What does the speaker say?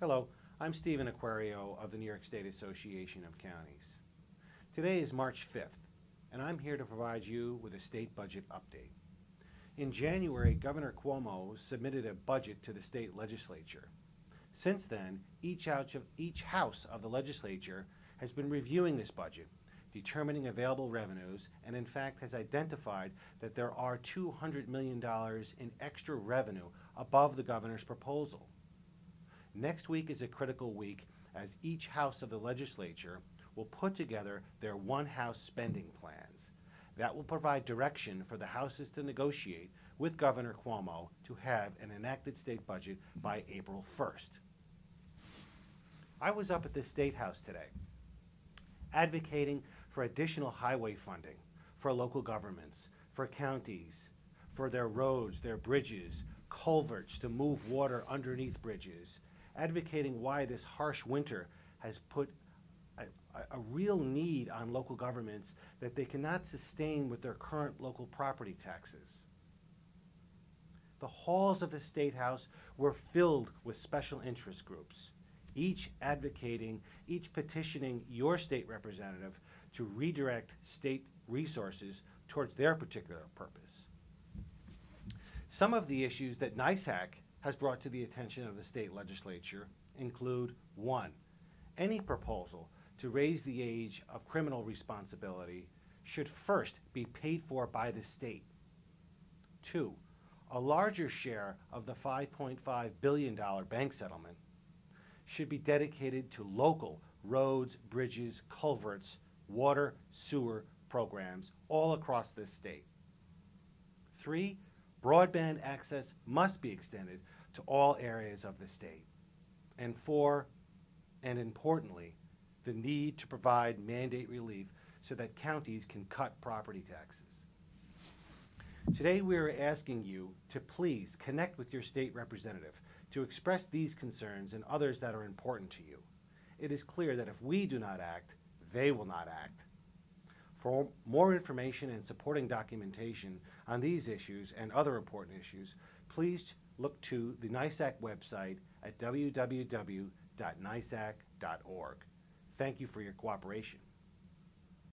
Hello, I'm Stephen Acquario of the New York State Association of Counties. Today is March 5th, and I'm here to provide you with a state budget update. In January, Governor Cuomo submitted a budget to the state legislature. Since then, each of, each house of the legislature has been reviewing this budget, determining available revenues, and in fact has identified that there are $200 million in extra revenue above the governor's proposal. Next week is a critical week as each house of the legislature will put together their one house spending plans. That will provide direction for the houses to negotiate with Governor Cuomo to have an enacted state budget by April 1st. I was up at the State House today advocating for additional highway funding for local governments, for counties, for their roads, their bridges, culverts to move water underneath bridges, advocating why this harsh winter has put a, a, real need on local governments that they cannot sustain with their current local property taxes. The halls of the State House were filled with special interest groups, each advocating, each petitioning your state representative to redirect state resources towards their particular purpose. Some of the issues that NYSAC has brought to the attention of the state legislature include one, any proposal to raise the age of criminal responsibility should first be paid for by the state. Two, a larger share of the $5.5 billion bank settlement should be dedicated to local roads, bridges, culverts, water, sewer programs all across this state. Three, broadband access must be extended to all areas of the state. And four, and importantly, the need to provide mandate relief so that counties can cut property taxes. Today we are asking you to please connect with your state representative to express these concerns and others that are important to you. It is clear that if we do not act, they will not act. For more information and supporting documentation on these issues and other important issues, please look to the NYSAC website at www.nysac.org. Thank you for your cooperation.